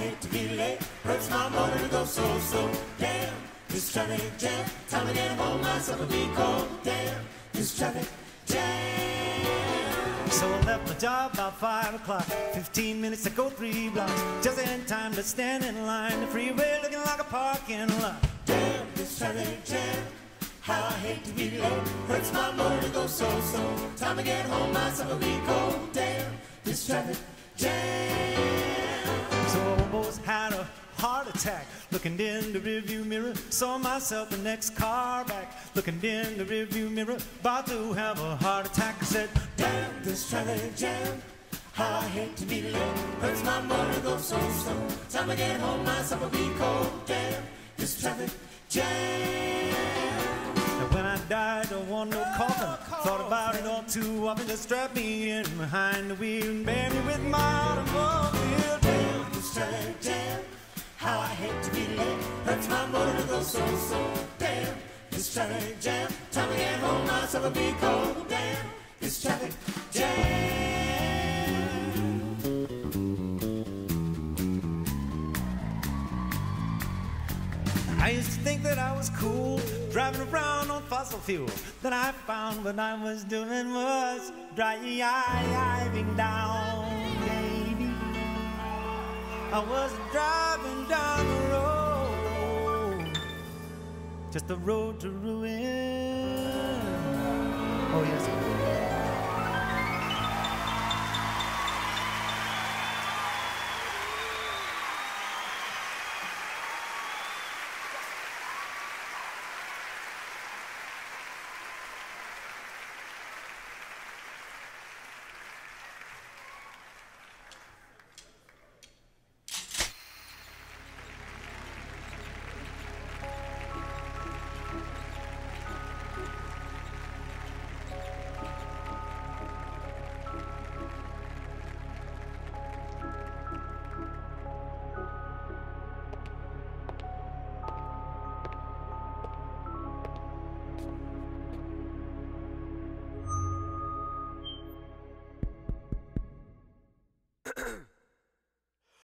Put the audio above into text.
hate to be late. Hurts my motor to go so slow. Damn, this traffic jam. Time to get home, myself a be cold. Damn, this traffic jam. So I left my job about five o'clock. Fifteen minutes to go three blocks. Just in time to stand in line. The freeway looking like a parking lot. Damn, this traffic jam. How I hate to be late. Hurts my motor to go so slow. Time to get home, myself a be cold. Damn, this traffic jam. So I almost had a heart attack. Looking in the rearview mirror, saw myself the next car back. Looking in the rearview mirror, about to have a heart attack. I said, Damn, this traffic jam. I hate to be late. Hurts my motor to go so slow. Time I get home, myself a be cold. Damn, this traffic jam. Want no coffin. Thought about it all too often. Just strap me in behind the wheel and bury me with my automobile. Damn, this traffic jam. How I hate to be late. Hurts my motor to go so slow. Damn, this traffic jam. Time to get home, myself a be cold. Damn, I used to think that I was cool, driving around on fossil fuel. Then I found what I was doing was driving down, baby. I was driving down the road, just a road to ruin. Oh yes.